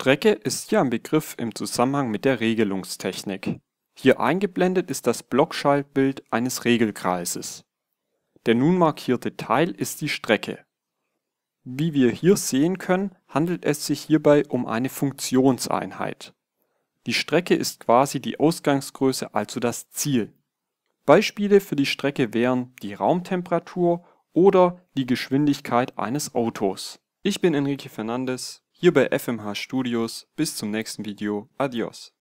Strecke ist hier ein Begriff im Zusammenhang mit der Regelungstechnik. Hier eingeblendet ist das Blockschaltbild eines Regelkreises. Der nun markierte Teil ist die Strecke. Wie wir hier sehen können, handelt es sich hierbei um eine Funktionseinheit. Die Strecke ist quasi die Ausgangsgröße, also das Ziel. Beispiele für die Strecke wären die Raumtemperatur oder die Geschwindigkeit eines Autos. Ich bin Enrique Fernandes, hier bei FMH Studios. Bis zum nächsten Video. Adios.